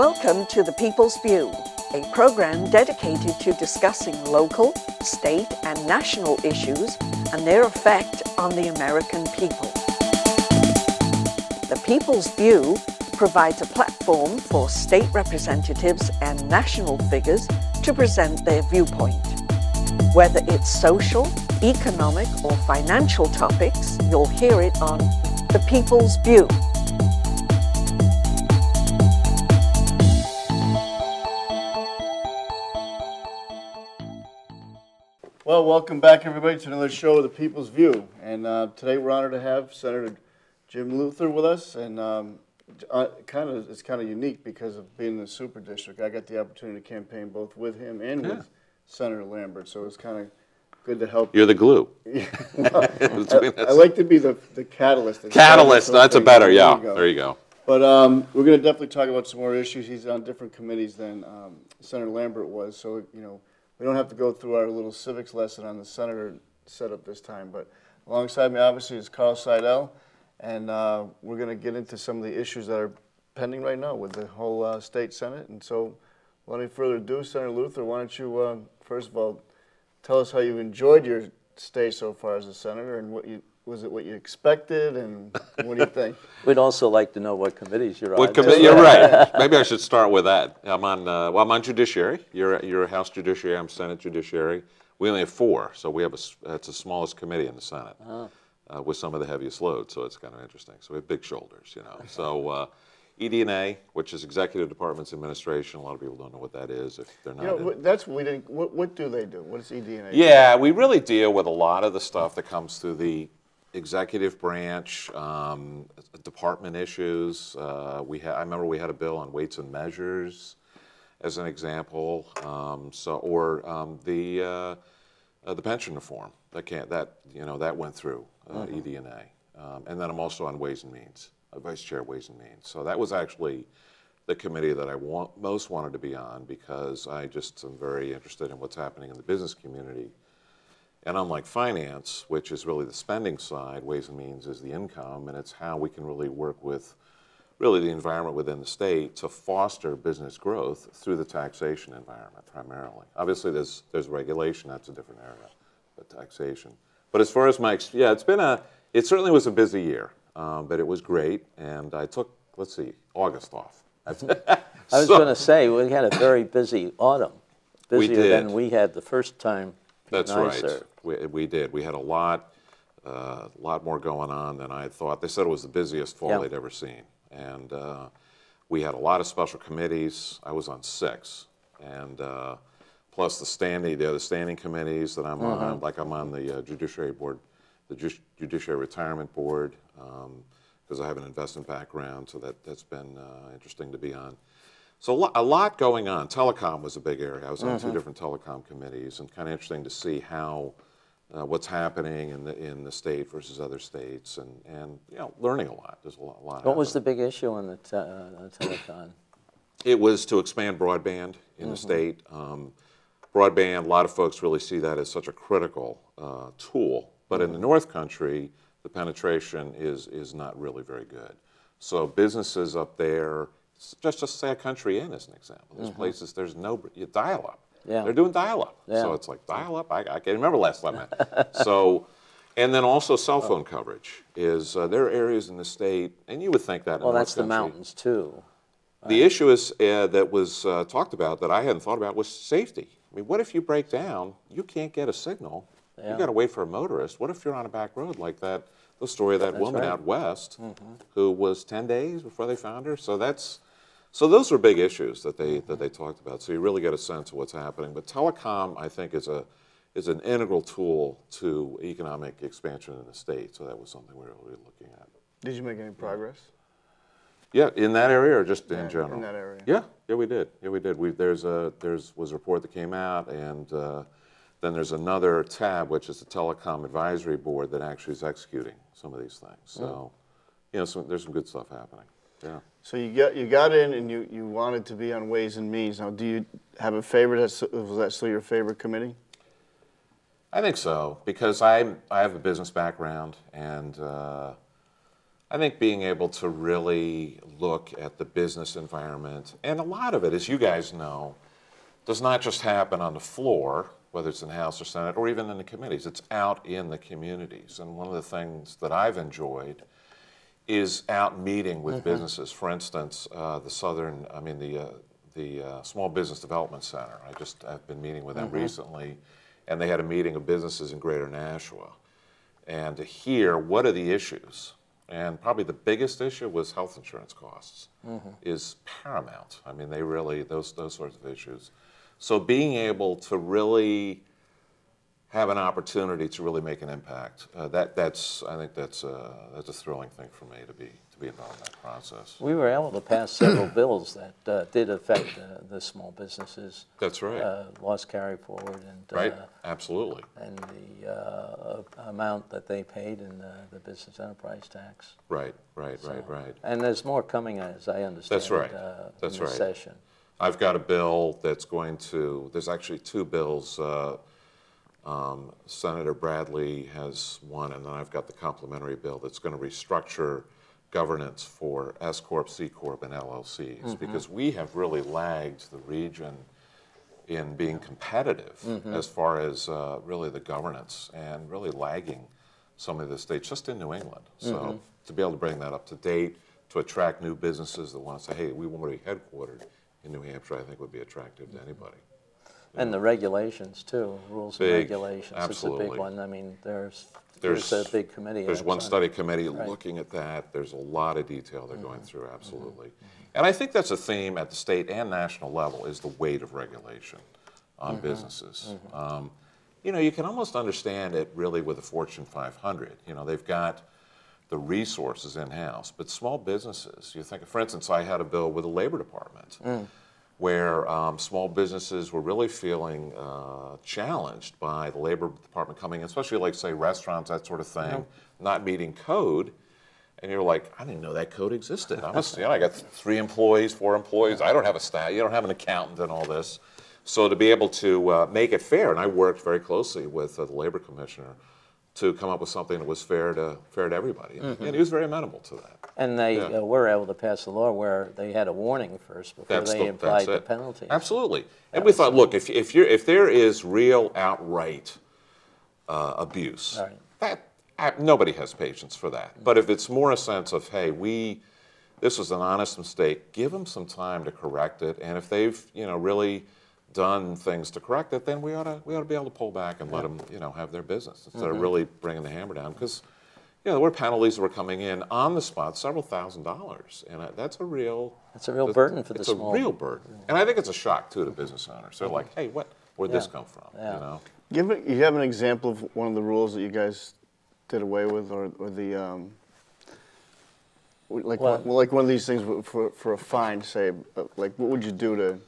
Welcome to The People's View, a program dedicated to discussing local, state, and national issues and their effect on the American people. The People's View provides a platform for state representatives and national figures to present their viewpoint. Whether it's social, economic, or financial topics, you'll hear it on The People's View. Well, welcome back, everybody, to another show of The People's View. And uh, today we're honored to have Senator Jim Luther with us. And um, uh, kind of, it's kind of unique because of being in the super district. I got the opportunity to campaign both with him and Yeah. with Senator Lambert. So it's kind of good to help. You're the glue. Well, I, I like to be the, the catalyst. that Catalyst. starts That's a something. better. There Yeah. you go. There you go. But um, we're going to definitely talk about some more issues. He's on different committees than um, Senator Lambert was, so you know we don't have to go through our little civics lesson on the senator setup this time. But alongside me, obviously, is Carl Seidel, and uh, we're going to get into some of the issues that are pending right now with the whole uh, state senate. And so, without any further ado, Senator Luther, why don't you uh, first of all tell us how you've enjoyed your stay so far as a senator, and what you was it what you expected, and what do you think? We'd also like to know what committees you're on. What committee? You're right. Maybe I should start with that. I'm on. Uh, well, I'm on Judiciary. You're you're House Judiciary. I'm Senate Judiciary. We only have four, so we have a. It's the smallest committee in the Senate, uh, with some of the heaviest load. So it's kind of interesting. So we have big shoulders, you know. So. Uh, ED&A, which is Executive Departments Administration. A lot of people don't know what that is if they're not. You know, in- what- that's we didn't. What, what do they do? What is E EDNA? Yeah, we really deal with a lot of the stuff that comes through the executive branch, um, department issues. Uh, we had, I remember we had a bill on weights and measures, as an example. Um, so, or um, the uh, uh, the pension reform that can't that you know that went through uh, ED&A, um, and then I'm also on Ways and Means, uh, Vice Chair Ways and Means. So that was actually the committee that I want, most wanted to be on because I just am very interested in what's happening in the business community. And unlike finance, which is really the spending side, Ways and Means is the income, and it's how we can really work with really the environment within the state to foster business growth through the taxation environment primarily. Obviously, there's there's regulation, that's a different area, but taxation. But as far as my, yeah, it's been a, it certainly was a busy year, um, but it was great, and I took, let's see, August off. I was going to say, we had a very busy autumn. We Busier did. than we had the first time That's right. We, we did. We had a lot, uh, lot more going on than I had thought. They said it was the busiest fall Yeah. they'd ever seen, and uh, we had a lot of special committees. I was on six, and uh, plus the standing, the other standing committees that I'm Uh-huh. on. Like I'm on the uh, Judiciary Board, the Ju- Judiciary Retirement Board, because I have an investment background, so that that's been uh, interesting to be on. So a lo- a lot going on. Telecom was a big area. I was on two different telecom committees, and kind of interesting to see how uh, what's happening in the in the state versus other states, and and you know learning a lot. There's a lot. a lot What was the big issue on the, te- uh, the telecom? It was to expand broadband in the state. Um, broadband, a lot of folks really see that as such a critical uh, tool, but in the North Country, the penetration is is not really very good. So businesses up there, just just say a country in as an example. There's places there's no you dial up. Yeah. They're doing dial up. So it's like dial up. I, I can't remember last time. So. And then also cell phone coverage is uh, there are areas in the state, and you would think that. Well, that's the mountains too. The issue is uh, that was uh, talked about that I hadn't thought about was safety. I mean, what if you break down? You can't get a signal. Yeah. You got to wait for a motorist. What if you're on a back road like that? The story of that woman right. out west who was 10 days before they found her. So that's so those are big issues that they that they talked about. So you really get a sense of what's happening. But telecom, I think, is a is an integral tool to economic expansion in the state. So that was something we were really looking at. Did you make any progress? Yeah, in that area or just in general? in that area. Yeah, yeah, we did. Yeah, we did. We, there's a there's was a report that came out, and uh, then there's another tab, which is the Telecom Advisory Board that actually is executing some of these things. So, you know, some, there's some good stuff happening. Yeah. So you got you got in and you, you wanted to be on Ways and Means. Now, do you have a favorite? Was that still your favorite committee? I think so because I I have a business background and uh, I think being able to really look at the business environment, and a lot of it, as you guys know, does not just happen on the floor, whether it's in the House or Senate, or even in the committees. It's out in the communities. And one of the things that I've enjoyed is out meeting with businesses. For instance, uh, the Southern, I mean, the, uh, the uh, Small Business Development Center. I just have been meeting with them recently, and they had a meeting of businesses in Greater Nashua. And to hear what are the issues, and probably the biggest issue was health insurance costs, is paramount. I mean, they really those those sorts of issues. So being able to really have an opportunity to really make an impact. Uh, that, that's, I think that's, uh, that's a thrilling thing for me to be, to be involved in that process. We were able to pass several bills that uh, did affect uh, the small businesses. That's right. Uh, Loss carry forward and. Right? uh, Absolutely. And the uh, amount that they paid in the, the business enterprise tax. Right, right, right, right. And there's more coming, as I understand. That's right. uh, That's In the right. session. I've got a bill that's going to, there's actually two bills. Um, Senator Bradley has one, and then I've got the complementary bill that's going to restructure governance for S Corp, C Corp, and LLCs, because we have really lagged the region in being competitive as far as uh, really the governance and really lagging some of the states just in New England. So to be able to bring that up to date, to attract new businesses that want to say, hey, we want to be headquartered in New Hampshire, I think would be attractive to anybody. And the regulations too, rules and Big, regulations. It's a absolutely. big one. I mean, there's, There's- a big committee. There's that's one on it. study committee. Mm-hmm. looking at that. There's a lot of detail they're going through, absolutely. And I think that's a theme at the state and national level is the weight of regulation on Mm-hmm. businesses. Um, you know, you can almost understand it really with a Fortune 500. You know, they've got the resources in house, but small businesses, you think, for instance, I had a bill with the Labor Department Mm. Where um, small businesses were really feeling uh, challenged by the labor department coming in, especially like say restaurants, that sort of thing, not meeting code. And you're like, I didn't know that code existed. I must, you know, I got three employees, four employees. I don't have a staff. You don't have an accountant and all this. So to be able to uh, make it fair, and I worked very closely with uh, the labor commissioner to come up with something that was fair to fair to everybody, and, and he was very amenable to that. And they Yeah. uh, were able to pass a law where they had a warning first before That's they the, applied that's the it. penalties. Absolutely. And we thought, look, if, if, you're, if there is real outright uh, abuse, Right. that I, nobody has patience for that. But if it's more a sense of, hey, we, this was an honest mistake, give them some time to correct it. And if they've, you know, really done things to correct it, then we ought to, we ought to be able to pull back and let them, you know, have their business instead Mm-hmm. of really bringing the hammer down. Because, you know, there were penalties that were coming in on the spot, several thousand dollars. And uh, that's a real, It's a real burden for the it's small. a real burden. And I think it's a shock, too, to business owners. They're like, hey, what, where'd this come from? Yeah. You know? Give me, you have an example of one of the rules that you guys did away with, or, or the um, like Well- one, like one of these things for for a fine. Say, uh, like what would you do to?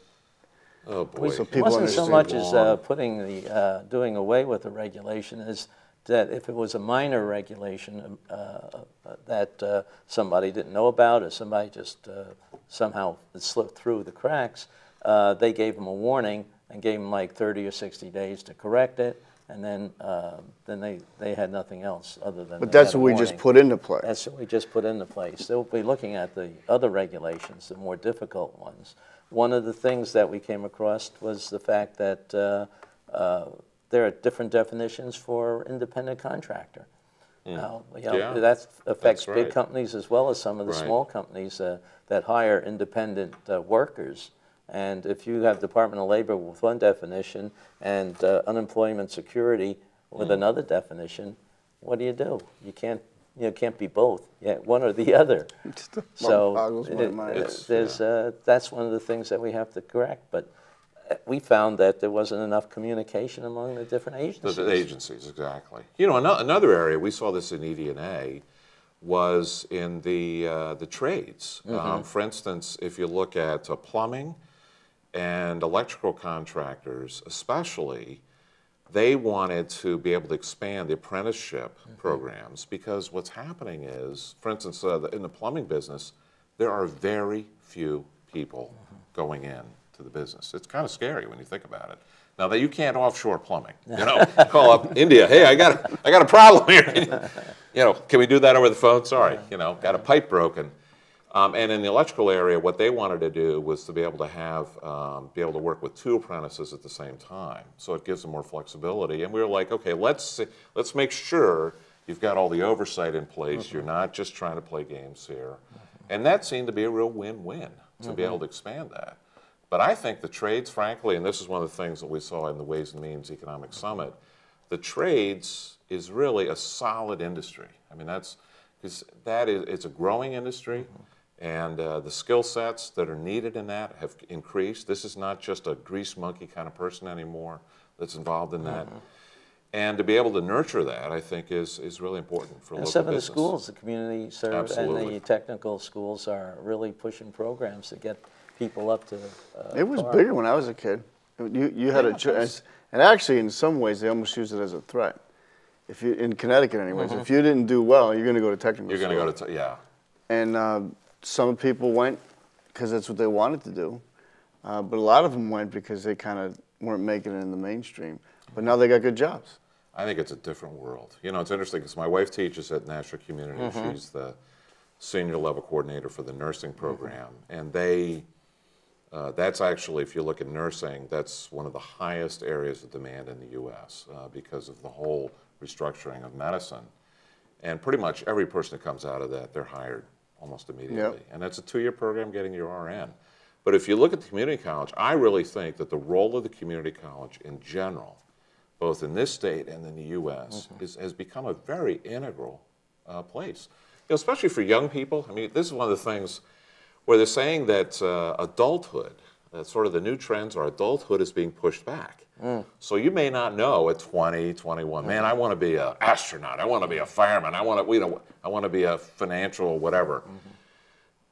Oh, boy. So It wasn't so much as uh, putting the, uh, doing away with the regulation as that if it was a minor regulation um, uh, uh, that uh, somebody didn't know about or somebody just uh, somehow slipped through the cracks, uh, they gave them a warning and gave them like 30 or 60 days to correct it, and then uh, then they, they had nothing else other than. But that's what we just put into place. That's what we just put into place. They'll be looking at the other regulations, the more difficult ones. One of the things that we came across was the fact that uh, uh, there are different definitions for independent contractor. Now, you know. Yeah, that affects right. big companies as well as some of the Right. small companies uh, that hire independent uh, workers. And if you have Department of Labor with one definition and uh, unemployment security with Hmm. another definition, what do you do? You can't, you know, can't be both. Yeah, one or the other. So it- mind. it- It's- there's, uh, that's one of the things that we have to correct. But uh, we found that there wasn't enough communication among the different agencies. the agencies, exactly. You know, another area, we saw this in EDNA was in the, uh, the trades. Mm-hmm. Um, for instance, if you look at uh, plumbing and electrical contractors, especially, they wanted to be able to expand the apprenticeship Mm-hmm. programs because what's happening is, for instance, uh, the- in the plumbing business, there are very few people Mm-hmm. going in to the business. It's kind of scary when you think about it. Now that you can't offshore plumbing, you know, call up India. Hey, I got a, I got a problem here. you know, can we do that over the phone? Sorry, you know, got a pipe broken. Um, and in the electrical area, what they wanted to do was to be able to have, um, be able to work with two apprentices at the same time. So it gives them more flexibility. And we were like, okay, let's let's make sure you've got all the oversight in place. You're not just trying to play games here. And that seemed to be a real win-win to be able to expand that. But I think the trades, frankly, and this is one of the things that we saw in the Ways and Means Economic Summit, the trades is really a solid industry. I mean, that's because that is it's a growing industry, and uh, the skill sets that are needed in that have increased. This is not just a grease monkey kind of person anymore that's involved in that. And to be able to nurture that, I think, is, is really important for And local some of the business. schools, the community serve and the technical schools are really pushing programs to get people up to. uh, It was par. bigger when I was a kid. You, you had a choice, and actually, in some ways, they almost use it as a threat. If you in Connecticut, anyways, if you didn't do well, you're going to go to technical. You're going to school. go to, t- yeah. And uh, some people went because that's what they wanted to do, uh, but a lot of them went because they kind of weren't making it in the mainstream. But now they got good jobs. I think it's a different world. You know, it's interesting because my wife teaches at Nashua Community. Mm-hmm. She's the senior level coordinator for the nursing Mm-hmm. program, and they. Uh, that's actually, if you look at nursing, that's one of the highest areas of demand in the U.S. Uh, because of the whole restructuring of medicine, and pretty much every person that comes out of that, they're hired almost immediately. And that's a two-year program getting your RN. But if you look at the community college, I really think that the role of the community college in general both in this state and in the U.S., is, has become a very integral uh, place. You know, especially for young people. I mean, this is one of the things where they're saying that uh, adulthood, uh, sort of the new trends are adulthood is being pushed back. So you may not know at 20, 21, man, I want to be an astronaut. I want to be a fireman. I want to, you know, I want to be a financial whatever.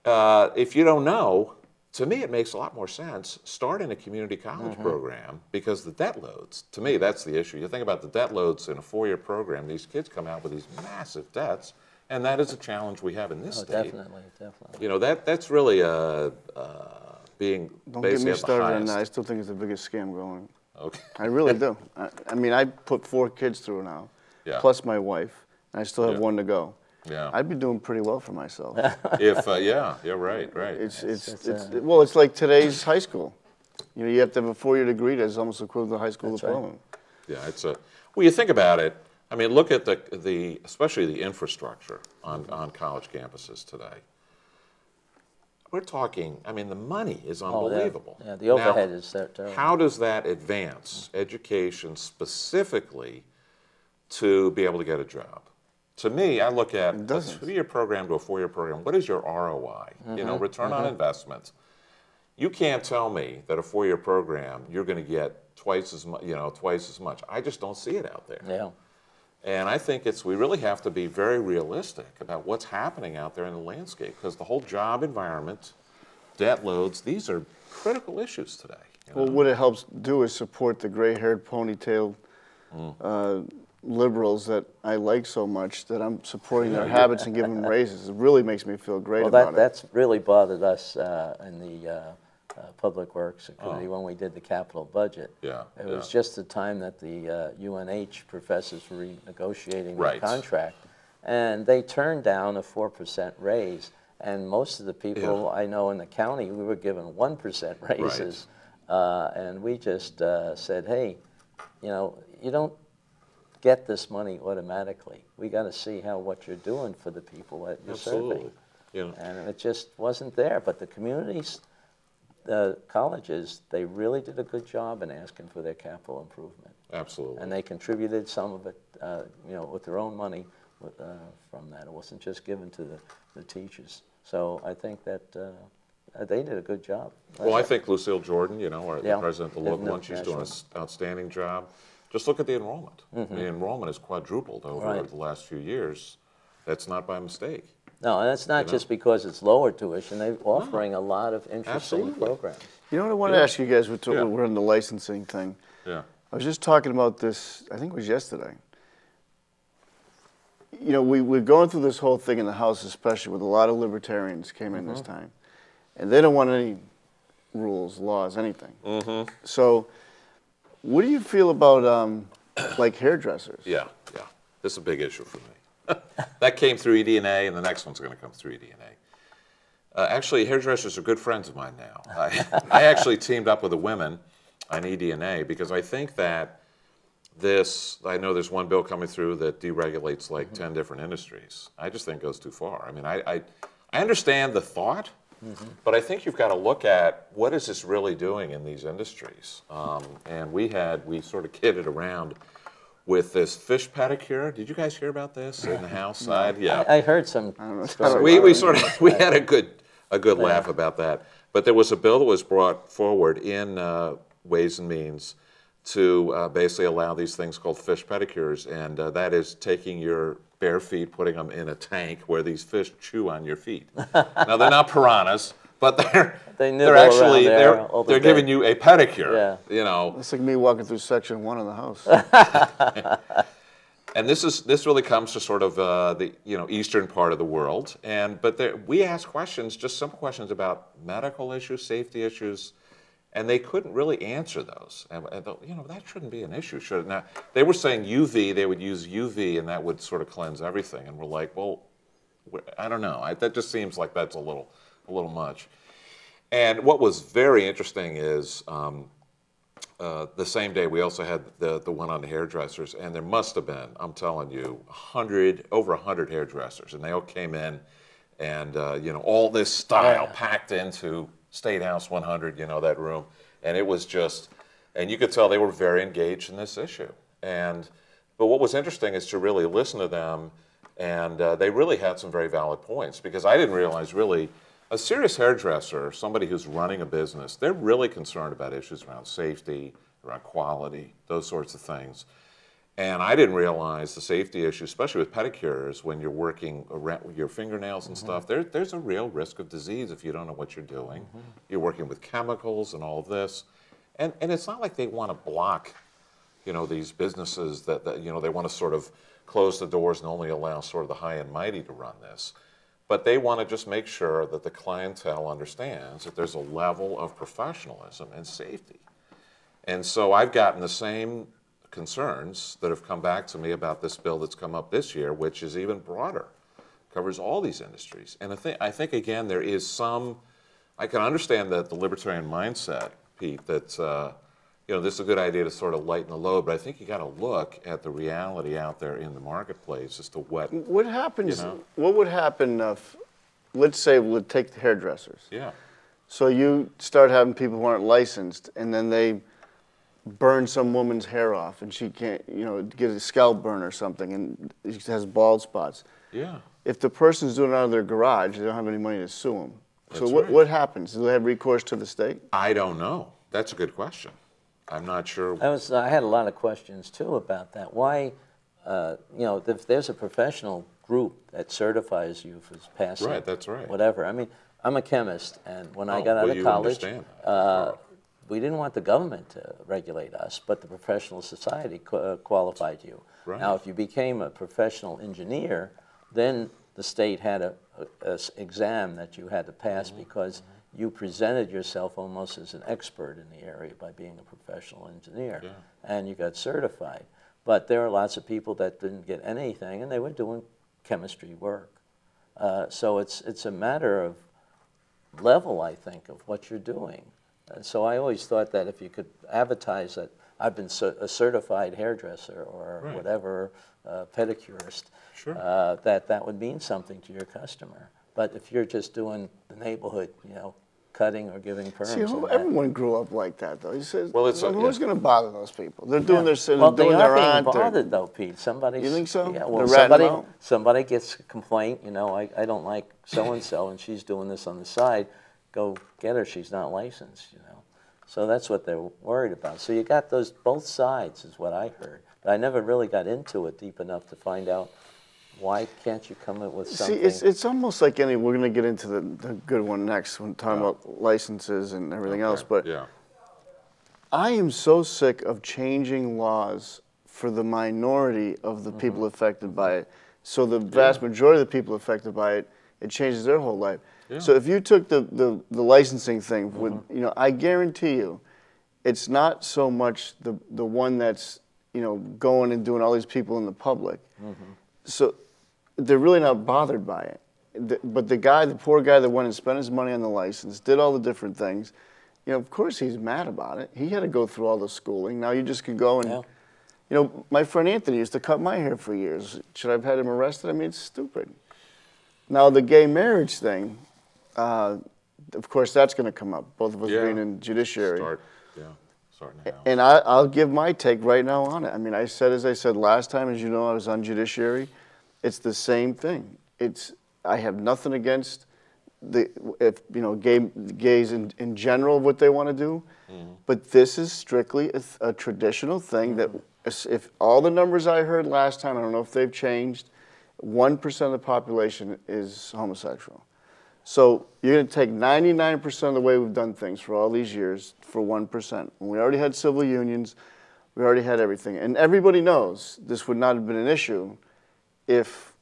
Uh, if you don't know, to me, it makes a lot more sense. Start in a community college program because the debt loads, to me, that's the issue. You think about the debt loads in a four year program, these kids come out with these massive debts, and that is a challenge we have in this Oh, state. definitely, definitely. You know, that, that's really uh, uh, being Don't get me started on that. I still think it's the biggest scam going. Okay. I really do. I, I mean, I put four kids through now, Yeah. plus my wife, and I still have Yeah. one to go. Yeah. I'd be doing pretty well for myself. if, uh, yeah, yeah, right, right. It's, it's, it's, it's, uh, well, it's like today's high school. You know, you have to have a four-year degree that's almost equivalent to a high school That's right. diploma. Yeah, it's a, well, you think about it, I mean, look at the, the especially the infrastructure on, on college campuses today. We're talking, I mean, the money is Oh, yeah. unbelievable. Yeah, the Now, overhead is ter- terrible. How does that advance education specifically to be able to get a job? To me, I look at a two-year program to a four-year program. What is your ROI? You know, mm-hmm, return on mm-hmm. investment. You can't tell me that a four-year program you're going to get twice as much. You know, twice as much. I just don't see it out there. Yeah. And I think it's we really have to be very realistic about what's happening out there in the landscape because the whole job environment, debt loads, these are critical issues today. you know? Well, what it helps do is support the gray-haired, ponytailed Mm. uh, liberals that I like so much that I'm supporting their habits and giving them raises. It really makes me feel great Well, about that, it. that's really bothered us uh, in the uh, uh, Public Works Committee when we did the capital budget. Oh. Yeah, It was just the time that the uh, UNH professors were renegotiating the contract. And they turned down a 4% raise. And most of the people I know in the county, we were given 1% raises. Uh, And we just uh, said, hey, you know, you don't get this money automatically. We got to see how, what you're doing for the people that you're serving. Absolutely. You know, And it just wasn't there. But the communities, the colleges, they really did a good job in asking for their capital improvement. absolutely. And they contributed some of it, uh, you know, with their own money with, uh, from that. It wasn't just given to the, the teachers. So I think that uh, they did a good job. Well, I think Lucille Jordan, you know, our Yeah. the president of the local one, she's doing an outstanding job. Just look at the enrollment. The enrollment has quadrupled over. Right. the last few years. That's not by mistake. No, and it's not know? just because it's lower tuition. They're offering a lot of interesting Absolutely. programs. You know what I want to ask you guys? We're, to- Yeah. we're in the licensing thing. Yeah. I was just talking about this, I think it was yesterday. You know, we, we're going through this whole thing in the House, especially with a lot of libertarians came in this time. And they don't want any rules, laws, anything. Mm -hmm. So What do you feel about um, like hairdressers? Yeah, yeah. This is a big issue for me. that came through EDNA, and the next one's going to come through EDNA. Uh, actually, hairdressers are good friends of mine now. I, I actually teamed up with the women on E EDNA because I think that this, I know there's one bill coming through that deregulates like 10 different industries. I just think it goes too far. I mean, I, I, I understand the thought, but I think you've got to look at what is this really doing in these industries. Um, and we had, we sort of kidded around with this fish pedicure. Did you guys hear about this in the House side? Yeah. I, I heard some stories. We, we sort of we had a good a good laugh about that. But there was a bill that was brought forward in uh, Ways and Means to uh, basically allow these things called fish pedicures, and uh, that is taking your bare feet, putting them in a tank where these fish chew on your feet. now they're not piranhas, but they're They are actually there they're, the they're day. giving you a pedicure. Yeah. You know, It's like me walking through section one of the house. and this is this really comes to sort of uh, the you know eastern part of the world and but there, we asked questions just simple questions about medical issues safety issues and they couldn't really answer those and, and the- you know that shouldn't be an issue should it now they were saying uv they would use uv and that would sort of cleanse everything and we're like well i don't know I, that just seems like that's a little a little much. And what was very interesting is um, uh, the same day, we also had the, the one on the hairdressers, and there must have been, I'm telling you, 100, over 100 hairdressers, and they all came in, and, uh, you know, all this style packed into State House 100, you know, that room, and it was just, and you could tell they were very engaged in this issue. And, but what was interesting is to really listen to them, and uh, they really had some very valid points, because I didn't realize really, a serious hairdresser, somebody who's running a business, they're really concerned about issues around safety, around quality, those sorts of things. And I didn't realize the safety issue, especially with pedicures, when you're working around your fingernails and mm-hmm. stuff, there, there's a real risk of disease if you don't know what you're doing. Mm-hmm. You're working with chemicals and all of this. And, and it's not like they want to block, you know, these businesses that, that, you know, they want to sort of close the doors and only allow sort of the high and mighty to run this. But they want to just make sure that the clientele understands that there's a level of professionalism and safety. And so I've gotten the same concerns that have come back to me about this bill that's come up this year, which is even broader, covers all these industries. And I think, I think again, there is some, I can understand that the libertarian mindset, Pete, that, uh, you know, this is a good idea to sort of lighten the load, but I think you got to look at the reality out there in the marketplace as to what, what happens? You know? What would happen if, let's say, we'll take the hairdressers. yeah. So you start having people who aren't licensed, and then they burn some woman's hair off, and she can't, you know, get a scalp burn or something, and she has bald spots. Yeah. If the person's doing it out of their garage, they don't have any money to sue them. So what, right. what happens? Do they have recourse to the state? I don't know. That's a good question. I'm not sure. I was, I had a lot of questions too about that. Why, uh, you know, if there's a professional group that certifies you for passing, Right, that's right. Whatever. I mean, I'm a chemist, and when I Oh, got out well, of college, uh, we didn't want the government to regulate us, but the professional society qu- uh, qualified you. Right. Now, if you became a professional engineer, then the state had a, a- a s- exam that you had to pass Mm-hmm. because you presented yourself almost as an expert in the area by being a professional engineer, Yeah. and you got certified. But there are lots of people that didn't get anything, and they were doing chemistry work. Uh, so it's it's a matter of level, I think, of what you're doing. And so I always thought that if you could advertise that I've been a certified hairdresser or Right. whatever, uh, pedicurist, Sure. uh, that that would mean something to your customer. But if you're just doing the neighborhood, you know, cutting or giving perms, See, and who, everyone grew up like that, though. He says, Well, it's a- who's yeah. going to bother those people? They're doing their, they're well, doing they their are being aunt. they're- bothered though, Pete. Somebody. You think so? Yeah. Well, They're ratting 'em somebody somebody gets a complaint. You know, I, I don't like so and so, and she's doing this on the side. Go get her. She's not licensed. You know, so that's what they're worried about. So you got those both sides, is what I heard. But I never really got into it deep enough to find out why can't you come up with something. See, it's, it's almost like any. We're going to get into the, the good one next when talking about licenses and everything else. But yeah. I am so sick of changing laws for the minority of the mm-hmm. people affected by it. So the vast majority of the people affected by it, it changes their whole life. So if you took the, the, the licensing thing mm-hmm. with, you know, I guarantee you, it's not so much the the one that's you know going and doing all these people in the public. Mm-hmm. So they're really not bothered by it. The- But the guy, the poor guy that went and spent his money on the license, did all the different things, you know, of course he's mad about it. He had to go through all the schooling. Now you just can go and, Yeah. you know, my friend Anthony used to cut my hair for years. Should I have had him arrested? I mean, it's stupid. Now the gay marriage thing, uh, of course, that's going to come up. Both of us Yeah. being in judiciary. Start, yeah, starting now. And I, I'll give my take right now on it. I mean, I said, as I said last time, as you know, I was on judiciary. It's the same thing. It's, I have nothing against the, if, you know, gay, gays in, in general, what they want to do. Mm-hmm. But this is strictly a, a traditional thing that mm-hmm. if- all the numbers I heard last time, I don't know if they've changed, 1% of the population is homosexual. So you're going to take 99% of the way we've done things for all these years for 1%. When we already had civil unions, we already had everything. And everybody knows this would not have been an issue if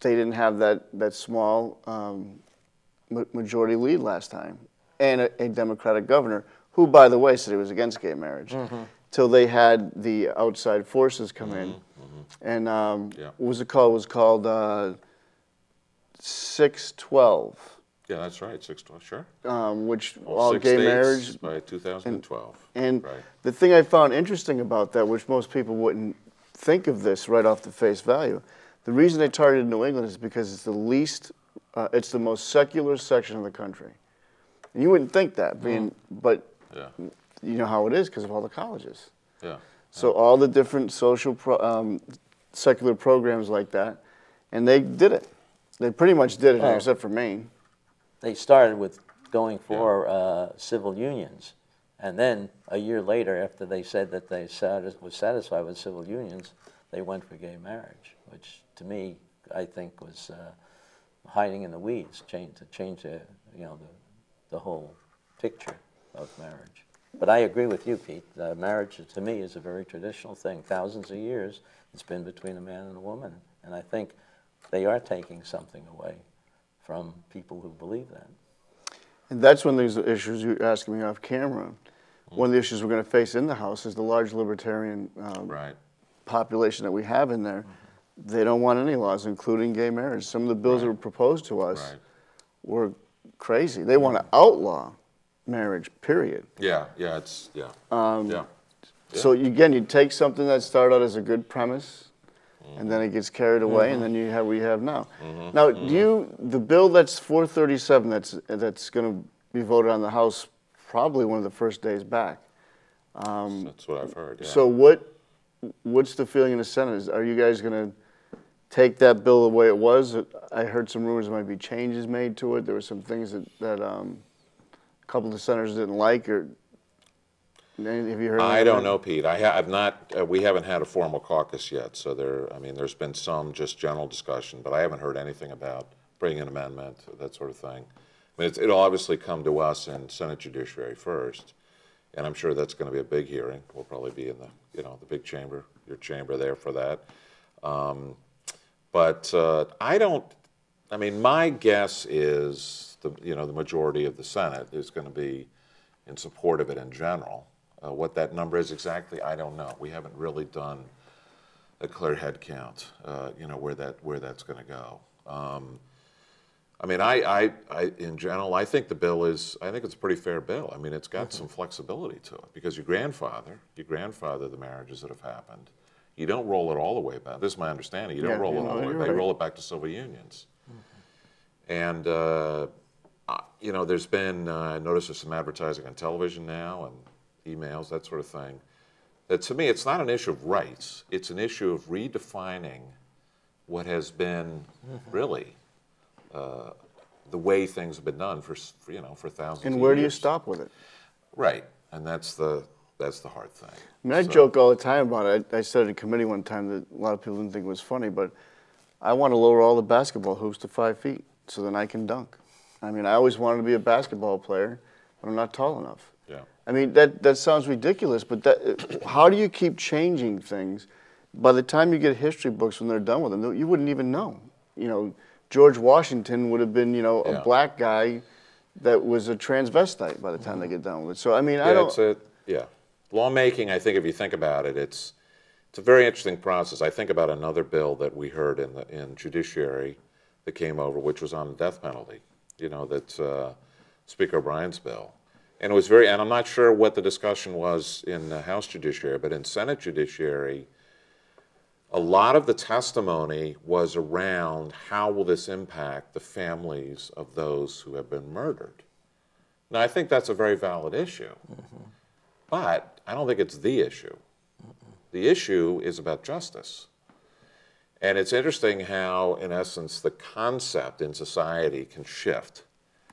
they didn't have that, that small um, ma- majority lead last time and a, a Democratic governor, who, by the way, said he was against gay marriage, till they had the outside forces come in. And um, Yeah. what was it called? It was called uh, 612 Yeah, that's right, six twelve, sure. um, which All all gay marriage. By two thousand and twelve. And Right. the thing I found interesting about that, which most people wouldn't think of this right off the face value, the reason they targeted New England is because it's the least, uh, it's the most secular section of the country. And you wouldn't think that, being, but Yeah, you know how it is because of all the colleges. yeah. So all the different social, pro, um, secular programs like that, and they did it. They pretty much did it, Oh. except for Maine. They started with going for uh, civil unions, and then a year later, after they said that they satis- was satisfied with civil unions, they went for gay marriage, which to me, I think was uh, hiding in the weeds, change, to change the, you know, the, the whole picture of marriage. But I agree with you, Pete. Uh, marriage, to me, is a very traditional thing. Thousands of years, it's been between a man and a woman, and I think they are taking something away from people who believe that. And that's one of these issues you're asking me off camera. One of the issues we're going to face in the House is the large libertarian um, Right, population that we have in there. They don't want any laws, including gay marriage. Some of the bills that were proposed to us right. were crazy. They want to outlaw marriage, period. Yeah, yeah, it's, yeah, Um, yeah. So you, again, you take something that started out as a good premise, and mm-hmm. then it gets carried away, and then mm-hmm. you have what you have now. Mm-hmm. Now, do you the bill that's 437 that's that's going to be voted on the House probably one of the first days back. Um, that's what I've heard, yeah. So what what's the feeling in the Senate? Is, are you guys going to take that bill the way it was? I heard some rumors there might be changes made to it. There were some things that that um, a couple of the senators didn't like, or have you heard? I don't know, Pete. I ha- I've not, uh, we haven't had a formal caucus yet, so there, I mean, there's been some just general discussion, but I haven't heard anything about bringing an amendment, that sort of thing. I mean, it's, it'll obviously come to us in Senate Judiciary first, and I'm sure that's gonna be a big hearing. We'll probably be in the, you know, the big chamber, your chamber there for that. Um, But uh, I don't, I mean, my guess is, the you know, the majority of the Senate is gonna be in support of it in general. Uh, What that number is exactly, I don't know. We haven't really done a clear head count, uh, you know, where that, where that's going to go. Um, I mean, I, I, I, in general, I think the bill is, I think it's a pretty fair bill. I mean, it's got some flexibility to it because your grandfather, your grandfather, the marriages that have happened, you don't roll it all the way back. This is my understanding. You don't Yeah, roll it all the way back. You roll it back to civil unions. And, uh, uh, you know, there's been, uh, I notice there's some advertising on television now and emails, that sort of thing. That to me, it's not an issue of rights. It's an issue of redefining what has been really uh, the way things have been done for, for, you know, for thousands And where do you stop with it? Right, and that's the that's the hard thing. I mean, I So- joke all the time about it. I, I said at a committee one time that a lot of people didn't think it was funny, but I want to lower all the basketball hoops to five feet so then I can dunk. I mean, I always wanted to be a basketball player, but I'm not tall enough. Yeah. I mean, that, that sounds ridiculous, but that, how do you keep changing things? By the time you get history books when they're done with them, you wouldn't even know. You know, George Washington would have been, you know, Yeah. a black guy that was a transvestite by the time they mm-hmm. get done with it. So, I mean, I don't. it's a, yeah. Lawmaking, I think if you think about it, it's, it's a very interesting process. I think about another bill that we heard in the, in judiciary that came over, which was on the death penalty. You know, that's uh, Speaker O'Brien's bill. And it was very, and I'm not sure what the discussion was in the House Judiciary, but in Senate Judiciary, a lot of the testimony was around how will this impact the families of those who have been murdered. Now, I think that's a very valid issue, but I don't think it's the issue. The issue is about justice. And it's interesting how, in essence, the concept in society can shift.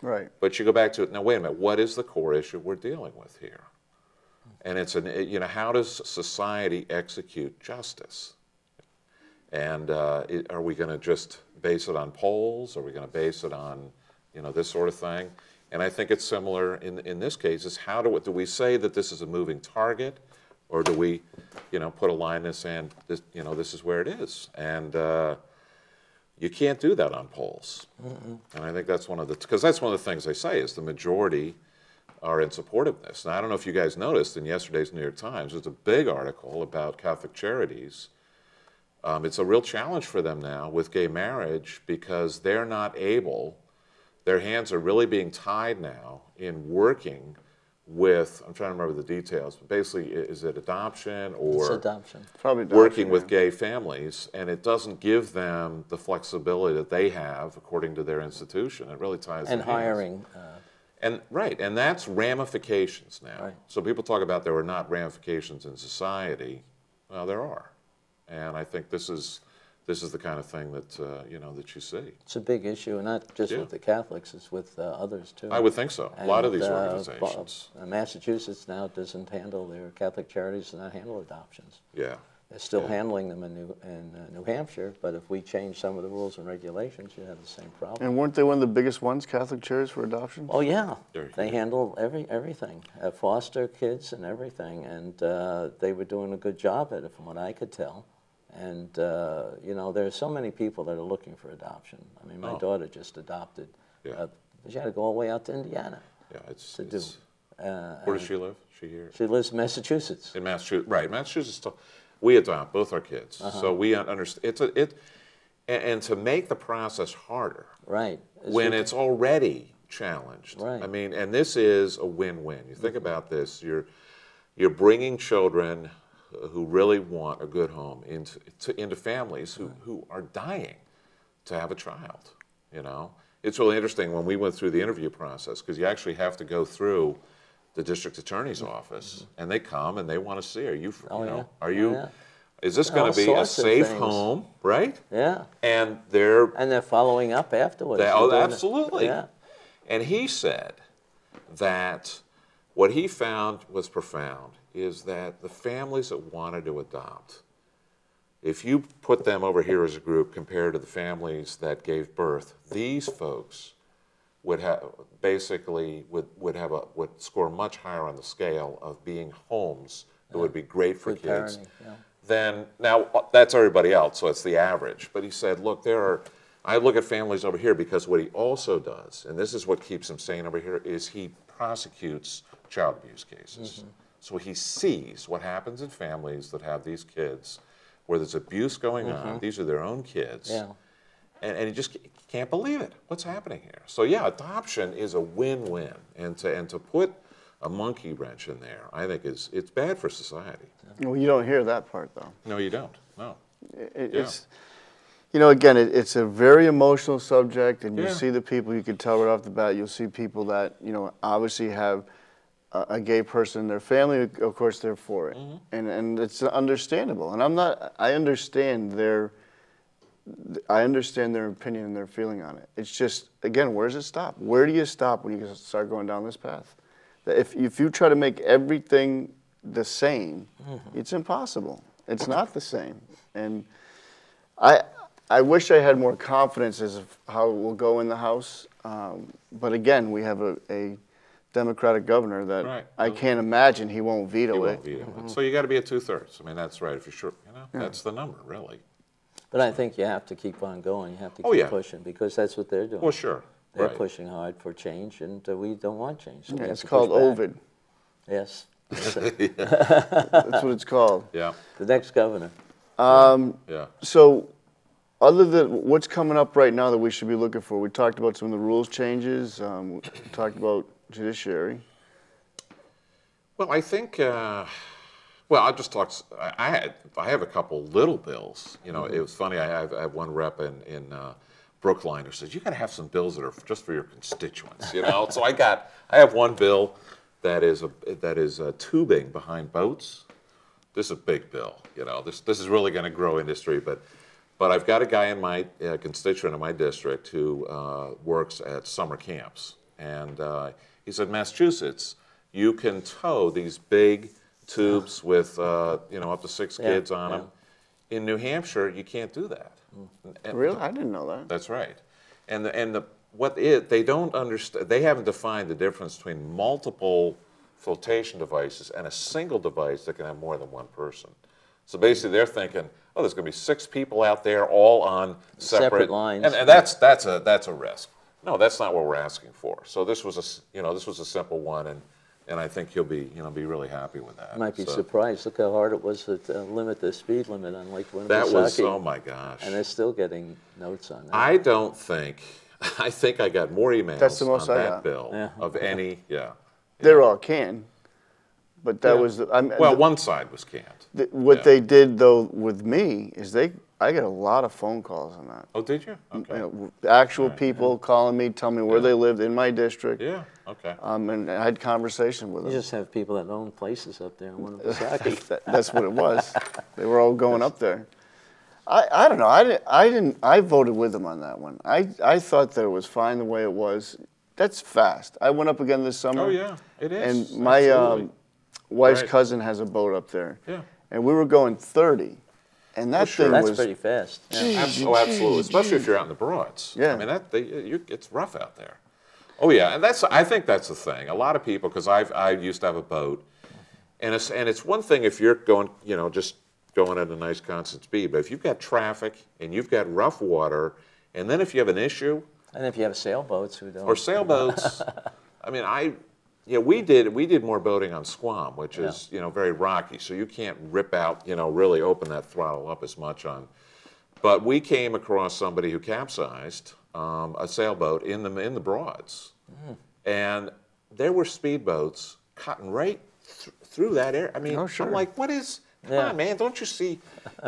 Right. But you go back to it, now wait a minute, what is the core issue we're dealing with here? And it's an, you know, how does society execute justice? And uh, it, are we going to just base it on polls? Are we going to base it on, you know, this sort of thing? And I think it's similar in, in this case is how do, do we say that this is a moving target? Or do we, you know, put a line in the sand, this, you know, this is where it is? And, uh, you can't do that on polls. And I think that's one of the, because that's one of the things they say is the majority are in support of this. Now, I don't know if you guys noticed in yesterday's New York Times, there's a big article about Catholic Charities. Um, it's a real challenge for them now with gay marriage because they're not able, their hands are really being tied now in working with, I'm trying to remember the details, but basically, is it adoption or? It's adoption. Probably working adoption, with yeah. gay families, and it doesn't give them the flexibility that they have according to their institution. It really ties And their hands. hiring, uh, And right, and that's ramifications now. Right. So people talk about there are not ramifications in society. Well, there are, and I think this is this is the kind of thing that uh, you know that you see. it's a big issue, and not just Yeah. with the Catholics, it's with uh, others too. I would think so. A lot of these uh, organizations. Uh, Massachusetts now doesn't handle their Catholic charities, do not handle adoptions. Yeah. They're still Yeah. handling them in New, in uh, New Hampshire, but if we change some of the rules and regulations, you have the same problem. And weren't they one of the biggest ones, Catholic charities for adoption? Oh, yeah. They're They huge. handle every, everything, uh, foster kids and everything, and uh, they were doing a good job at it from what I could tell. And, uh, you know, there are so many people that are looking for adoption. I mean, my Oh. daughter just adopted. Yeah. Uh, she had to go all the way out to Indiana Yeah. It's, to do. it's- Uh, where does she live? She here? she lives in Massachusetts. In Massachusetts, right? Massachusetts, we adopt both our kids, Uh-huh. so we understand. It's a it, and, to make the process harder Right. When it's already challenged. Right. I mean, and this is a win-win. You think about this: you're you're bringing children who really want a good home into to, into families who who are dying to have a child. You know, it's really interesting when we went through the interview process because you actually have to go through the district attorney's office, and they come and they want to see, are you, Mm-hmm. Oh, you know, yeah. are Oh, you, yeah. is this going to be a safe home, right? Yeah. And they're And they're following up afterwards. they, oh, it- absolutely. Yeah. And he said that what he found was profound is that the families that wanted to adopt, if you put them over here as a group compared to the families that gave birth, these folks would have basically would, would have a would score much higher on the scale of being homes that would be great for Good kids parenting, yeah. then now uh, that's everybody else, so it's the average. But he said, look, there are, I look at families over here because what he also does, and this is what keeps him sane over here, is he prosecutes child abuse cases. So he sees what happens in families that have these kids where there's abuse going on. Mm-hmm. These are their own kids. Yeah. And, and he just can't believe it. What's happening here? So yeah, adoption is a win-win, and to and to put a monkey wrench in there, I think is it's bad for society. Well, you don't hear that part though. No, you don't. No. It, Yeah. It's, you know, again, it, it's a very emotional subject, and you Yeah. see the people. You can tell right off the bat. You'll see people that you know obviously have a, a gay person in their family. Of course, they're for it, Mm-hmm. and and it's understandable. And I'm not. I understand their. I understand their opinion and their feeling on it. It's just again, where does it stop? Where do you stop when you start going down this path? That If if you try to make everything the same, it's impossible. It's not the same, and I I wish I had more confidence as of how it will go in the House. Um, but again, we have a, a Democratic governor that Right. I can't imagine he won't veto You it. won't veto it. So you got to be at two thirds. I mean, that's right. If you're sure, you know, that's the number, really. But I think you have to keep on going. You have to Oh, keep yeah. pushing because that's what they're doing. Well, sure. They're right. pushing hard for change, and uh, we don't want change. So we Yeah, have it's to called back. Ovide. Yes. That's what it's called. Yeah, The next governor. yeah. So, other than what's coming up right now that we should be looking for, we talked about some of the rules changes. Um, we talked about judiciary. Well, I think, uh, well, I'll just talk, s- I, I had, I have a couple little bills. You know, it was funny, I have, I have one rep in, in uh, Brookline who says, you gotta have some bills that are just for your constituents, you know? So I got, I have one bill that is, a that is uh, tubing behind boats. This is a big bill, you know, this, this is really gonna grow industry, but, but I've got a guy in my uh, constituent in my district who uh, works at summer camps. And uh, he said, Massachusetts, you can tow these big tubes with, uh, you know, up to six Yeah, kids on them. In New Hampshire, you can't do that. And- Really? I didn't know that. That's right. And the, and the, what it, they don't understand, they haven't defined the difference between multiple flotation devices and a single device that can have more than one person. So basically, they're thinking, oh, there's going to be six people out there all on separate, Separate lines. and, and that's that's a that's a risk. No, that's not what we're asking for. So this was a s- you know this was a simple one, and and I think he'll be you know be really happy with that. You might be So surprised. Look how hard it was to uh, limit the speed limit on Lake Winnipesaukee. That was oh my gosh. And they're still getting notes on that. I don't think. I think I got more emails That's the most on I that got. bill Yeah. of any. Yeah. They're all can, but that Yeah. was I'm, Well, one side was canned. th- what yeah. they did though with me is they I get a lot of phone calls on that. Oh, did you? You know, actual people calling me, telling me where they lived in my district. Yeah. Okay. Um, and I had conversation with You them. You just have people that own places up there in Winnipesaukee. That, that's what it was. they were all going up there. I, I don't know. I didn't, I didn't. I voted with them on that one. I, I thought that it was fine the way it was. That's fast. I went up again this summer. Oh yeah, it is. And my um, wife's Right. cousin has a boat up there. Yeah. And we were going 30, and that sure. thing That's was. pretty fast. Yeah. Abs- oh, absolutely. Especially if you're out in the broads. Yeah. I mean, that they, you, it's rough out there. Oh yeah, and that's I think that's the thing. A lot of people, because I've I used to have a boat, and it's and it's one thing if you're going, you know, just going at a nice constant speed, but if you've got traffic and you've got rough water, and then if you have an issue And if you have sailboats who don't. or sailboats, I mean, I. Yeah, we did. We did more boating on Squam, which is you know very rocky, so you can't rip out, you know, really open that throttle up as much on but we came across somebody who capsized um, a sailboat in the in the Broads, and there were speedboats cutting right th- through that area. I mean, Oh, sure. I'm like, what is? Come Yeah. on, man! Don't you see?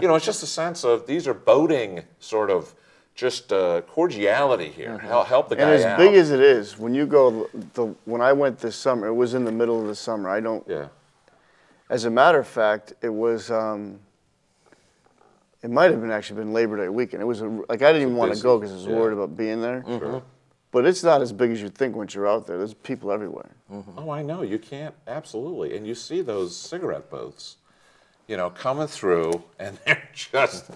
You know, it's just a sense of these are boating sort of just uh, cordiality here. Help, help the guy And as out. big as it is, when you go, the, when I went this summer, it was in the middle of the summer. I don't, yeah, as a matter of fact, it was, um, it might have been actually been Labor Day weekend. It was a, like, I didn't even want to go because I was yeah. worried about being there. sure. But it's not as big as you think once you're out there. There's people everywhere. Oh, I know. You can't absolutely, and you see those cigarette boats, you know, coming through, and they're just,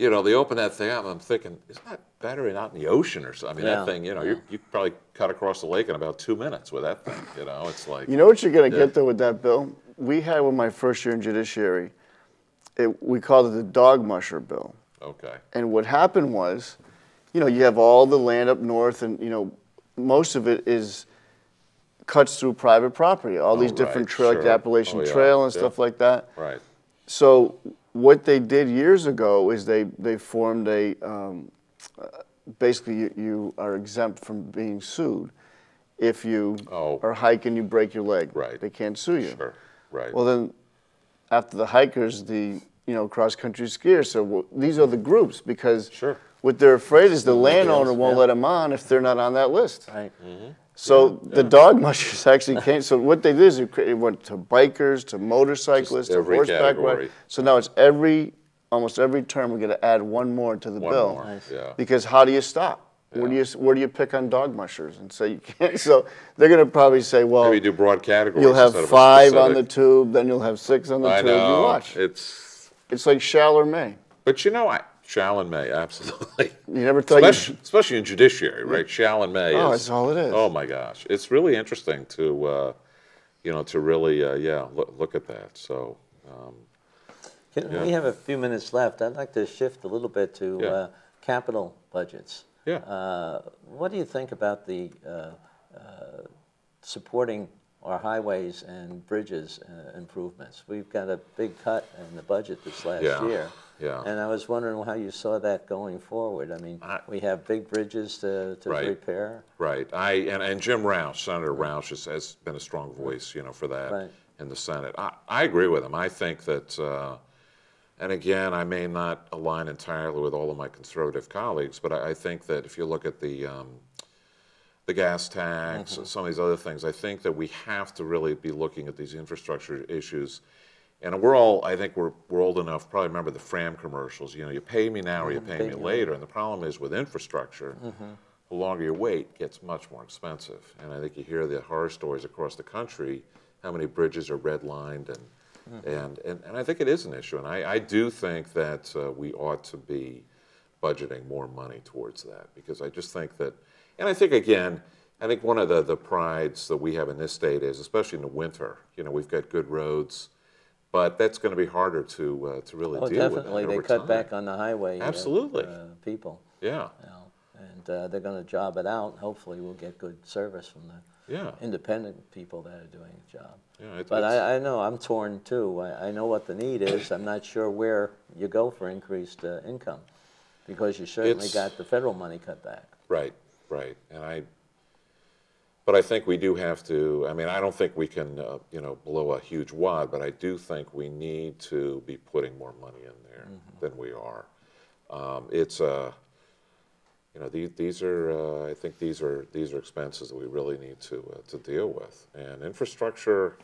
you know, they open that thing up. And I'm thinking, isn't that better out in the ocean or something? I mean, Yeah, that thing, you know, you you probably cut across the lake in about two minutes with that thing. You know, it's like, You know what you're going to Yeah. get though with that bill? We had with my first year in judiciary, it, we called it the dog musher bill. okay, And what happened was, you know, you have all the land up north, and you know, most of it is cuts through private property. All these Oh, different right, trails, like the. Appalachian Oh, yeah, Trail and yeah. stuff like that. right, So what they did years ago is they they formed a um, uh, basically you, you are exempt from being sued if you Oh. are hiking and you break your leg. Right. They can't sue you. sure, right. Well then, after the hikers, the you know cross country skiers. So well, these are the groups because Sure. what they're afraid is the landowner won't yeah. let them on if they're not on that list. Right. So the dog mushers actually came. So what they did is it went to bikers, to motorcyclists, Just to horseback riders. So now it's every, almost every term we're going to add one more to the One bill. more, Nice. yeah. Because how do you stop? Where do you where do you pick on dog mushers and say you can't? So they're going to probably say, well, Maybe do broad categories. you'll have instead of five on the tube, then you'll have six on the I tube. know. You watch. It's, It's like shall or may. but you know, I shall and may absolutely. You never thought you- especially, especially in judiciary, right? Shall and may. Oh, is, that's all it is. Oh my gosh, it's really interesting to, uh, you know, to really, uh, yeah, look, look at that. So, um, Can, Yeah. We have a few minutes left. I'd like to shift a little bit to Yeah. uh, capital budgets. Yeah. Uh, what do you think about the uh, uh, supporting our highways and bridges uh, improvements. We've got a big cut in the budget this last Yeah, year. Yeah. And I was wondering how you saw that going forward. I mean, I- we have big bridges to, to Right. repair. Right. I and, and Jim Rausch, Senator Rausch, has, has been a strong voice, you know, for that Right. in the Senate. I, I agree with him. I think that, uh, and again, I may not align entirely with all of my conservative colleagues, but I, I think that if you look at the um, the gas tax, Mm-hmm. some of these other things, I think that we have to really be looking at these infrastructure issues. And we're all, I think we're, we're old enough, probably remember the Fram commercials, you know, you pay me now or you mm-hmm. pay me later. And the problem is with infrastructure, mm-hmm. the longer you wait, gets much more expensive. And I think you hear the horror stories across the country, how many bridges are redlined and, mm. and, and, and I think it is an issue. And I, I do think that uh, we ought to be budgeting more money towards that because I just think that, and I think again, I think one of the, the prides that we have in this state is, especially in the winter, you know, we've got good roads, but that's going to be harder to uh, to really Oh, deal with. definitely, they cut time. back on the highway. uh, Absolutely. uh, People, Yeah, you know, and uh, they're gonna job it out. Hopefully, we'll get good service from the yeah, independent people that are doing the job. yeah. But I, I know, I'm torn too. I, I know what the need is. I'm not sure where you go for increased uh, income, because you certainly got the federal money cut back. Right, right, and I, but I think we do have to, I mean, I don't think we can, uh, you know, blow a huge wad, but I do think we need to be putting more money in there than we are. Um, It's, uh, you know, these, these are, uh, I think these are, these are expenses that we really need to, uh, to deal with. And infrastructure,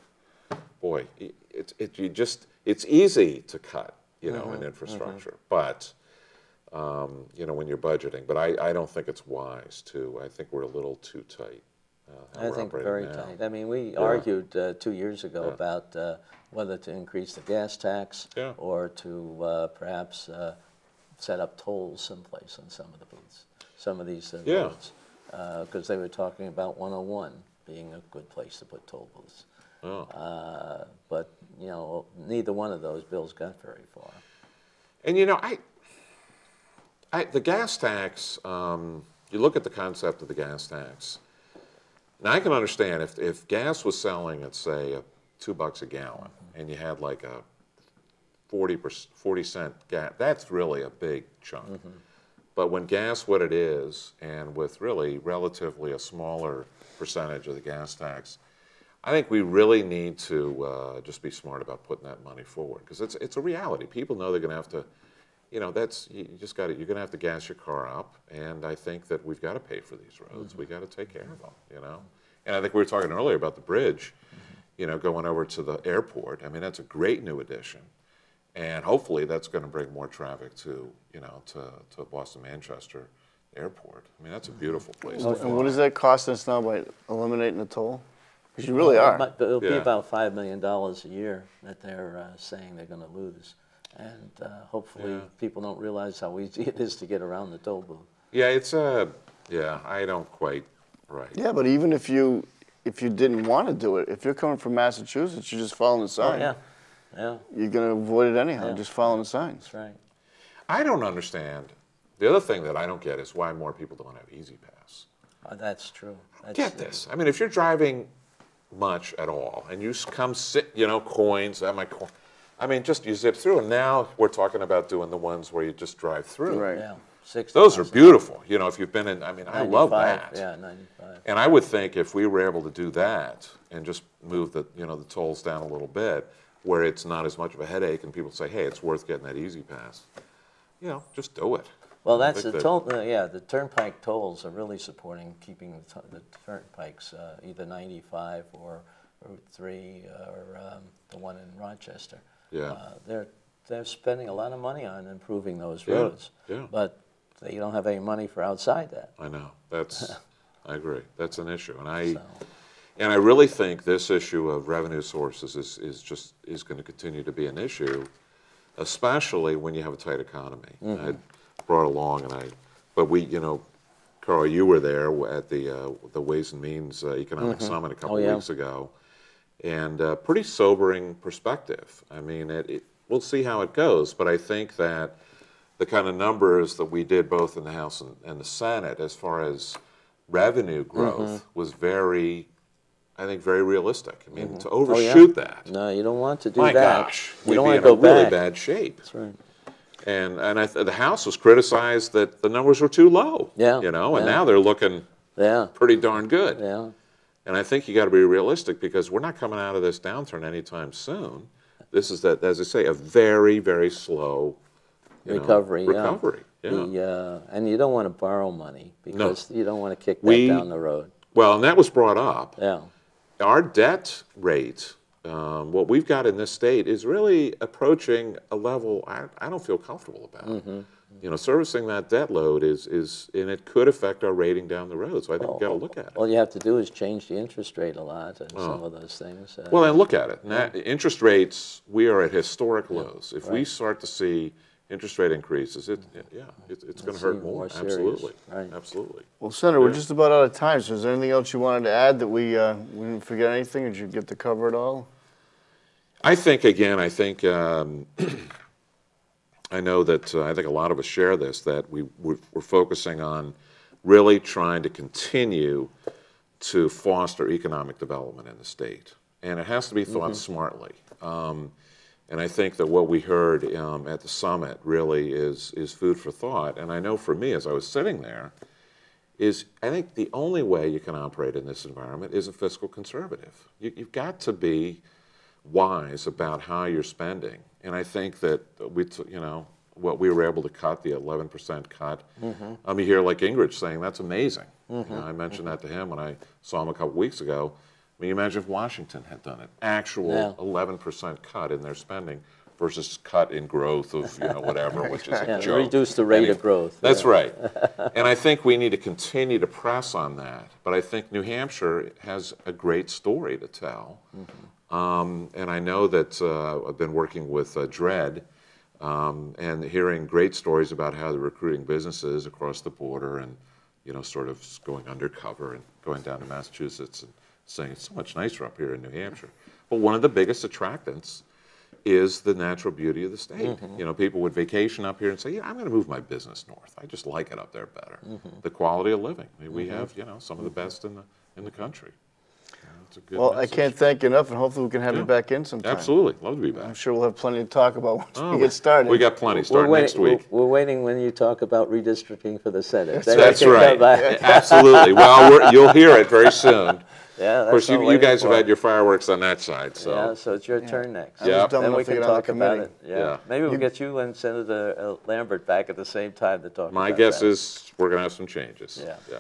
boy, i- it's, it, you just, it's easy to cut, you know, in infrastructure, but, um, you know, when you're budgeting, but I, I don't think it's wise to, I think we're a little too tight. Uh, I think very now. tight. I mean, we argued uh, two years ago Yeah. about uh, whether to increase the gas tax Yeah. or to uh, perhaps uh, set up tolls someplace on some of the booths, some of these uh, Yeah. roads. Because they were talking about 101 being a good place to put toll booths. Oh. Uh, But, you know, neither one of those bills got very far. And you know, I, I the gas tax. Um, you look at the concept of the gas tax. Now I can understand if if gas was selling at say uh, two bucks a gallon, and you had like a 40 perc- 40 cent gas. That's really a big chunk. But when gas what it is, and with really relatively a smaller percentage of the gas tax, I think we really need to uh, just be smart about putting that money forward because it's it's a reality. People know they're going to have to, you know, that's you you just got to you're going to have to gas your car up, and I think that we've got to pay for these roads. Mm-hmm. We've got to take care of them, you know. And I think we were talking earlier about the bridge, mm-hmm. you know, going over to the airport. I mean, that's a great new addition, and hopefully that's going to bring more traffic to you know to to Boston Manchester Airport. I mean, that's a mm-hmm. beautiful place. to And what does that cost us now by eliminating the toll? Because you really It are. It'll be Yeah. about $5 million a year that they're uh, saying they're going to lose. And uh, hopefully, Yeah. people don't realize how easy it is to get around the toll booth. Yeah, it's a yeah. I don't quite right. Yeah, but even if you if you didn't want to do it, if you're coming from Massachusetts, you're just following the Oh, yeah, yeah, You're gonna avoid it anyhow, Yeah. just following the signs. that's right. I don't understand. The other thing that I don't get is why more people don't have E-ZPass. Uh, That's true. That's, Get this. I mean, if you're driving much at all and you come sit, you know, coins, at my coin. I mean, just you zip through. And now we're talking about doing the ones where you just drive through. Right. Yeah, 60 Those are beautiful. You know, if you've been in, I mean, I love 95, that. Yeah, 95. And I would think if we were able to do that and just move the, you know, the tolls down a little bit, where it's not as much of a headache, and people say, hey, it's worth getting that E-ZPass. You know, just do it. Well, that's think the that- toll, uh, yeah, the turnpike tolls are really supporting keeping the tu- the turnpikes, uh, either 95 or Route 3 or um, the one in Rochester. Yeah. Uh, They're, they're spending a lot of money on improving those Yeah, roads. yeah. But they don't have any money for outside that. I know. That's, I agree. That's an issue. And I, So, and I really think this issue of revenue sources is, is just, is going to continue to be an issue, especially when you have a tight economy. I brought along and I, but we, you know, Carl, you were there at the, uh, the Ways and Means uh, Economic Summit a couple Oh, yeah. weeks ago. And uh, pretty sobering perspective. I mean, it, it, we'll see how it goes, but I think that the kind of numbers that we did both in the House and, and the Senate, as far as revenue growth, was very I think, very realistic. I mean, to Oh, yeah. overshoot that, No, you don't want to do my that. gosh, You we'd don't be want in a really back. bad shape. That's right. And and I th- the House was criticized that the numbers were too low. Yeah, You know, and yeah. now they're looking Yeah, pretty darn good. yeah. And I think you got to be realistic because we're not coming out of this downturn anytime soon. This is that, as I say, a very very slow you know, Recovery, yeah. Recovery. Yeah. The, uh, and you don't want to borrow money because you don't want to kick that We- down the road. Well, and that was brought up. Yeah, Our debt rate, um, what we've got in this state, is really approaching a level I, I don't feel comfortable about. Mm-hmm. You know, servicing that debt load is, is, and it could affect our rating down the road. So I think we've got to look at it. all you have to do is change the interest rate a lot and some of those things. uh, Oh. Well, and look at it. Na- interest rates, we are at historic lows. If we start to see interest rate increases, it, yeah, it, it's going to hurt more. more Absolutely. right. Absolutely. Well, Senator, we're just about out of time, so is there anything else you wanted to add that we, uh, we didn't forget anything, or did you get to cover it all? I think, again, I think, um, I know that, uh, I think a lot of us share this, that we, we're we're focusing on really trying to continue to foster economic development in the state. And it has to be thought smartly. Um, and I think that what we heard um, at the summit really is, is food for thought. And I know for me, as I was sitting there, is I think the only way you can operate in this environment is a fiscal conservative. You, you've got to be wise about how you're spending. And I think that we, t- you know, what we were able to cut, the 11% cut, mm-hmm. I mean, hear like Ingrid saying, that's amazing. You mm-hmm. know, I mentioned that to him when I saw him a couple weeks ago. I mean, imagine if Washington had done it, actual Yeah. 11% cut in their spending versus cut in growth of, you know, whatever, which is a Yeah, joke. reduce the rate of growth, That's yeah. right. And I think we need to continue to press on that. But I think New Hampshire has a great story to tell. Mm-hmm. Um, and I know that uh, I've been working with uh, DRED um, and hearing great stories about how they're recruiting businesses across the border and, you know, sort of going undercover and going down to Massachusetts and saying it's so much nicer up here in New Hampshire. But one of the biggest attractants is the natural beauty of the state. You know, people would vacation up here and say, "Yeah, I'm going to move my business north. I just like it up there better." The quality of living. I mean, we have, you know, some of the best in the in the country. Well, I message. can't thank you enough, and hopefully we can have Yeah. you back in sometime. Absolutely, love to be back. I'm sure we'll have plenty to talk about once Oh, we get started. We got plenty. We're Start wait- next week. We're, we're waiting when you talk about redistricting for the Senate. Then we That's can come right. back. Absolutely. Well, we're, you'll hear it very soon. Yeah, Of course, you, you guys have for. had your fireworks on that side, so. Yeah, so it's your turn next. I was Yeah. dumb Then enough we to can get on the talk about committee. it. Yeah. Yeah. Maybe we'll get you and Senator uh, Lambert back at the same time to talk My about guess that. is we're going to have some changes. Yeah. Yeah.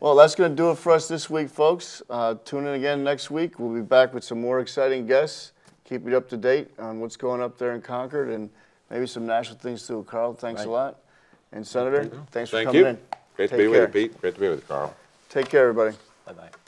Well, that's going to do it for us this week, folks. Uh, tune in again next week. We'll be back with some more exciting guests. Keep you up to date on what's going up there in Concord and maybe some national things too. Carl, thanks a lot. And Senator, thanks for Thank coming you. in. Great to Take be with you, Pete. Great to be with you, Carl. Take care, everybody. Bye-bye.